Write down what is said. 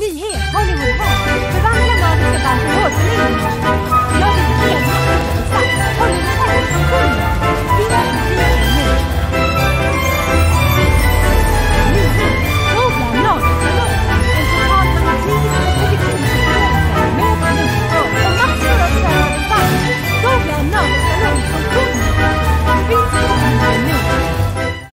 Nyheter